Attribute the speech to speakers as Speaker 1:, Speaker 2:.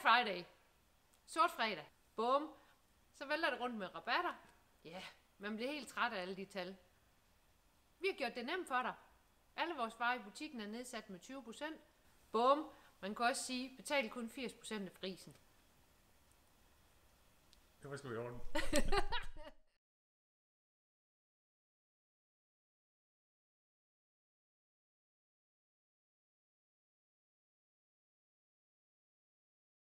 Speaker 1: Black Friday. Sort fredag. Bum. Så vælter det rundt med rabatter. Ja, yeah, man bliver helt træt af alle de tal. Vi har gjort det nemt for dig. Alle vores varer i butikken er nedsat med 20%. Bum. Man kan også sige, betal kun 80% af prisen.
Speaker 2: Det var sgu i orden.